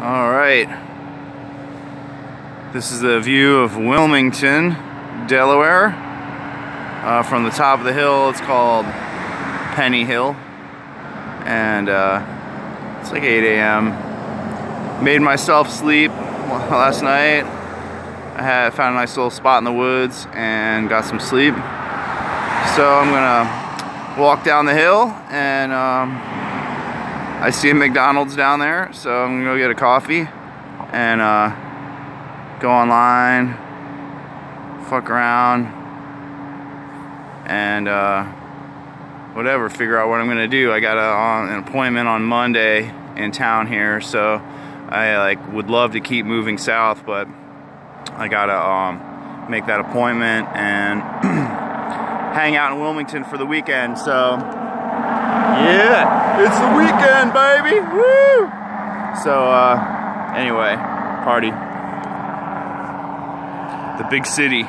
All right. This is the view of Wilmington, Delaware. Uh, from the top of the hill, it's called Penny Hill. And uh, it's like 8 a.m. Made myself sleep last night. I had found a nice little spot in the woods and got some sleep. So I'm gonna walk down the hill and um, I see a McDonald's down there, so I'm gonna go get a coffee and uh, go online, fuck around, and uh, whatever, figure out what I'm gonna do. I got a, an appointment on Monday in town here, so I like would love to keep moving south, but I gotta um, make that appointment and hang out in Wilmington for the weekend. So yeah, it's the weekend, baby. Woo! So, uh, anyway, party. The big city.